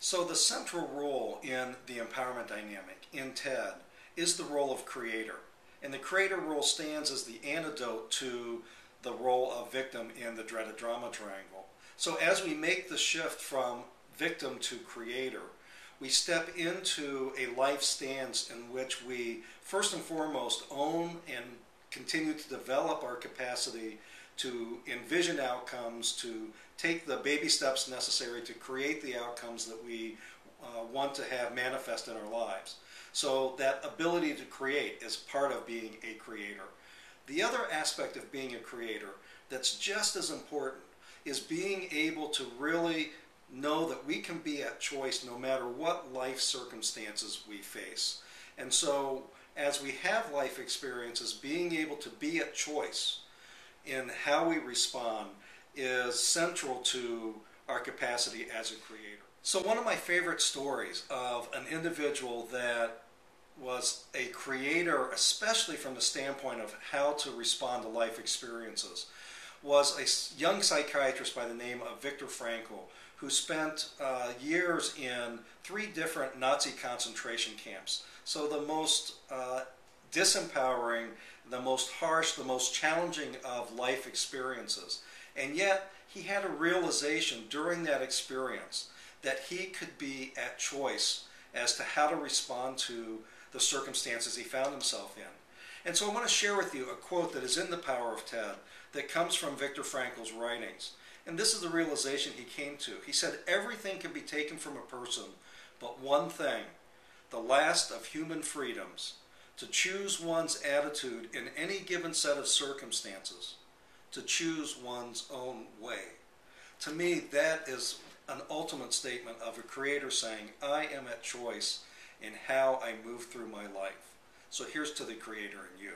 So the central role in the empowerment dynamic in TED is the role of creator. And the creator role stands as the antidote to the role of victim in the dreaded drama triangle. So as we make the shift from victim to creator, we step into a life stance in which we first and foremost own and continue to develop our capacity to envision outcomes, to take the baby steps necessary to create the outcomes that we uh, want to have manifest in our lives. So that ability to create is part of being a creator. The other aspect of being a creator that's just as important is being able to really know that we can be at choice no matter what life circumstances we face. And so, as we have life experiences, being able to be at choice in how we respond is central to our capacity as a creator. So, one of my favorite stories of an individual that was a creator, especially from the standpoint of how to respond to life experiences, was a young psychiatrist by the name of Viktor Frankl, who spent uh, years in three different Nazi concentration camps. So the most uh, disempowering, the most harsh, the most challenging of life experiences. And yet, he had a realization during that experience that he could be at choice as to how to respond to the circumstances he found himself in. And so I want to share with you a quote that is in The Power of TED that comes from Viktor Frankl's writings. And this is the realization he came to. He said, Everything can be taken from a person, but one thing, the last of human freedoms, to choose one's attitude in any given set of circumstances, to choose one's own way. To me, that is an ultimate statement of a creator saying, I am at choice in how I move through my life. So here's to the creator in you.